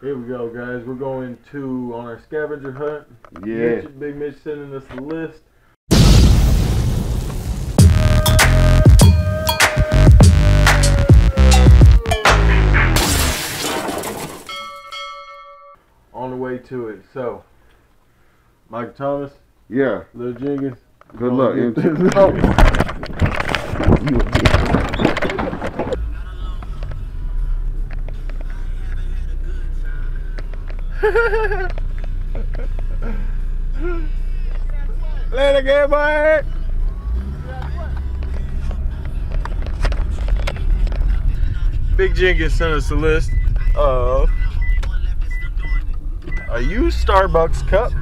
Here we go, guys. We're going to on our scavenger hunt. Yeah. Mitch, Big Mitch sending us the list. On the way to it. So, Mike Thomas, Yeah. Little Jingles. Good luck. Later, good boy. Big Jenkins sent us a list of a used Starbucks cup,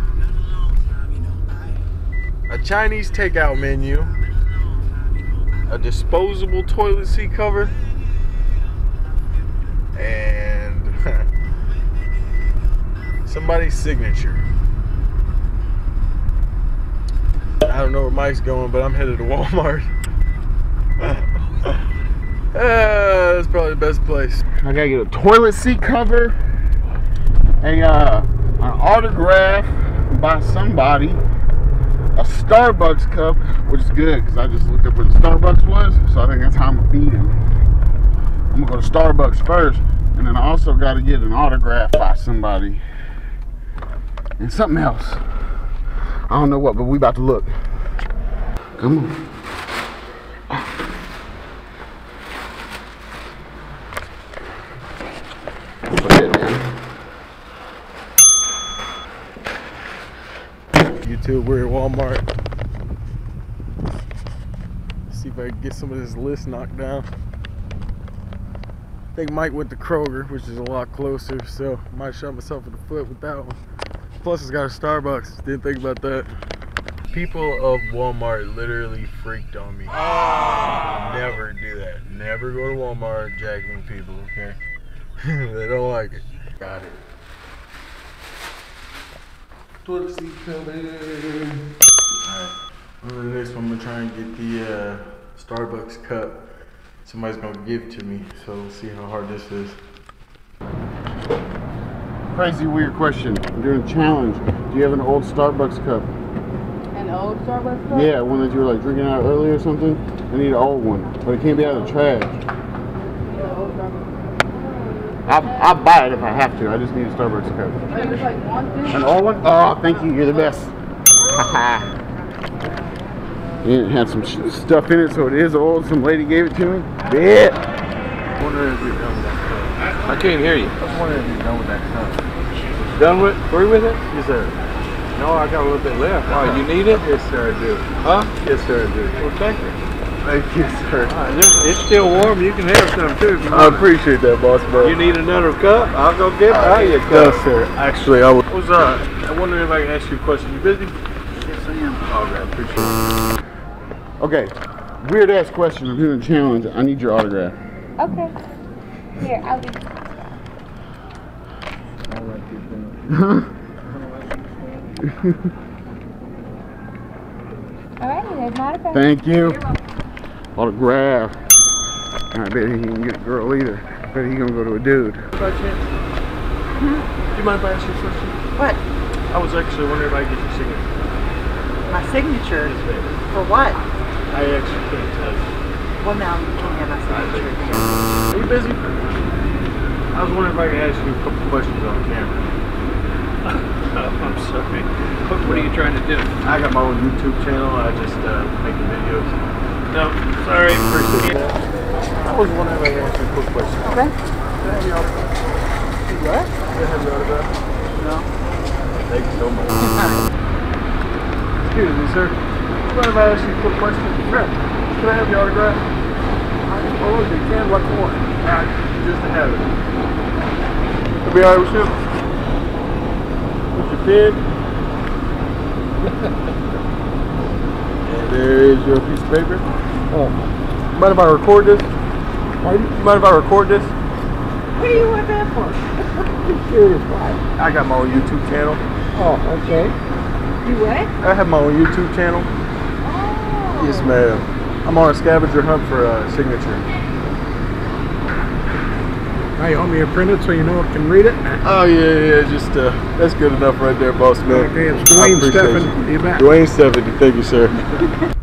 a Chinese takeout menu, a disposable toilet seat cover, somebody's signature. I don't know where Mike's going, but I'm headed to Walmart. uh, that's probably the best place. I gotta get a toilet seat cover, a uh, an autograph by somebody, a Starbucks cup, which is good because I just looked up where the Starbucks was, so I think that's how I'm gonna beat him. I'm gonna go to Starbucks first, and then I also gotta get an autograph by somebody, and something else. I don't know what, but we about to look. Come on. YouTube, we're at Walmart. See if I can get some of this list knocked down. I think Mike went to Kroger, which is a lot closer, so might shot myself in the foot with that one. Plus, it's got a Starbucks. Didn't think about that. People of Walmart literally freaked on me. Never do that. Never go to Walmart jagging people, okay? they don't like it. Got it. Toilet seat cover. Alright. On the next one, I'm gonna try and get the uh, Starbucks cup. Somebody's gonna give to me, so we'll see how hard this is. Crazy weird question. I'm doing a challenge. Do you have an old Starbucks cup? An old Starbucks cup? Yeah, one that you were like drinking out earlier or something. I need an old one, but it can't be out of the trash. The old Starbucks. I'll, I'll buy it if I have to. I just need a Starbucks cup. You just like want this? An old one? Oh, thank you. You're the best. Haha. And it had some stuff in it, so it is old. Some lady gave it to me. Yeah. I'm wondering if you're done with that cup. I can't hear you. I was wondering if you're done with that cup. Done with? Through with it? Yes, sir. No, I got a little bit left. Oh, you need it? Yes, sir, I do. Huh? Yes, sir, I do. Well, thank you. Thank you, sir. All right, it's- it's still warm. You can have some too. I appreciate that, boss man. you need another cup? I'll go get buy you a No, cup. sir. Actually, I was. I was uh, I wondering if I can ask you a question. You busy? Yes, I am. Okay, I appreciate it. Okay. Weird ass question. I'm doing a challenge. I need your autograph. Okay. Here, I'll be. Alrighty, there's my autograph. Thank you. Autograph. I bet he can get a girl either. I bet he gonna go to a dude. By chance? Do you mind if I ask you a question? What? I was actually wondering if I could get your signature. My signature? Yes. For what? I actually couldn't tell you. Well, now you can't have my signature. Are you busy? I was wondering if I could ask you a couple questions on camera. I'm sorry. What, what are you trying to do? I got my own YouTube channel. I just uh, make videos. No, sorry. Appreciate that. I was wondering if I could ask you a quick question. Okay. Can I have your autograph? What? Can I have your autograph? No. Thank you so much. Excuse me, sir. You mind if I ask you a quick question? Sure. Can I have your autograph? Oh, look, you can. What for? Alright, just to have it. It'll be alright with you? What's your pin? and there is your piece of paper. Oh. Mind if I record this? Pardon? You mind if I record this? What do you want that for? Curious why. I got my own YouTube channel. Oh, okay. You what? I have my own YouTube channel. Oh. Yes, ma'am. I'm on a scavenger hunt for a signature. Now you want me to print it so you know I can read it? Oh yeah, yeah, just uh, that's good enough right there, boss man. Okay, it's Dwayne appreciate Steffen. You bet. Dwayne Stephanie, thank you, sir.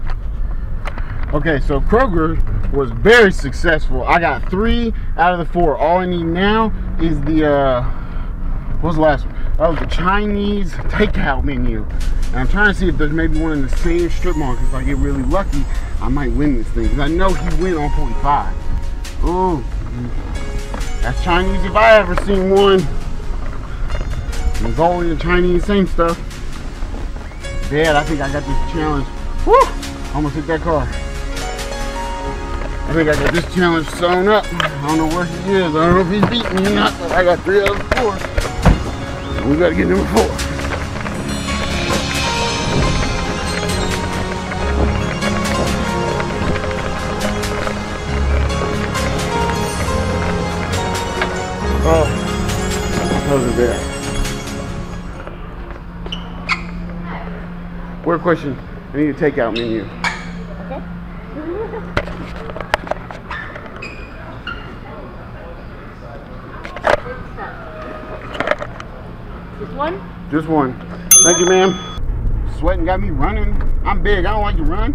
Okay, so Kroger was very successful. I got three out of the four. All I need now is the uh what was the last one? Oh, the Chinese takeout menu. And I'm trying to see if there's maybe one in the same strip mall. Cause if I get really lucky, I might win this thing. Cause I know he went on 45. Ooh, that's Chinese if I ever seen one. Mongolian Chinese, same stuff. Dad, I think I got this challenge. Woo! Almost hit that car. I think I got this challenge sewn up. I don't know where he is. I don't know if he's beating me or not, but I got three out of four. We gotta get number four. Word question. I need a takeout menu. Okay. Just one? Just one. Thank you, ma'am. Sweating got me running. I'm big. I don't like to run.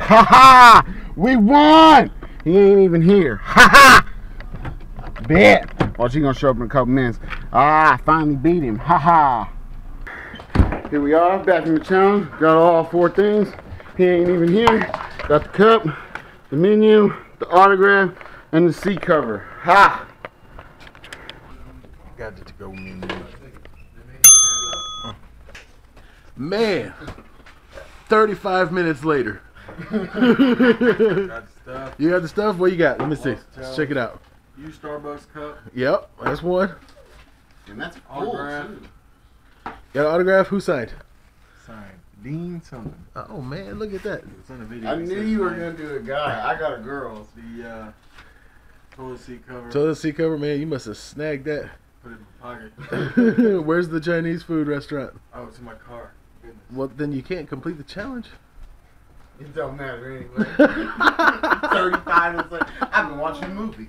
Ha ha! We won! He ain't even here. Ha ha! Bet. Well, she gonna show up in a couple minutes. Ah, I finally beat him. Ha ha! Here we are, back in the challenge. Got all four things. He ain't even here. Got the cup, the menu, the autograph, and the seat cover. Ha! Got it to go menu. Man, 35 minutes later. Got. You got the stuff? What you got? Let me see. Let's check it out. You Starbucks cup. Yep, that's one. And that's Autograph. Got an autograph? Who signed? Signed. Dean something. Oh man, look at that. It's in the video. I It knew says you were gonna do a guy. I got a girl. The uh, toilet seat cover. Toilet seat cover, man. You must have snagged that. Put it in my pocket. Where's the Chinese food restaurant? oh, it's in my car. Goodness. Well, then you can't complete the challenge. It don't matter anyway. 35 is like, I've been watching a movie.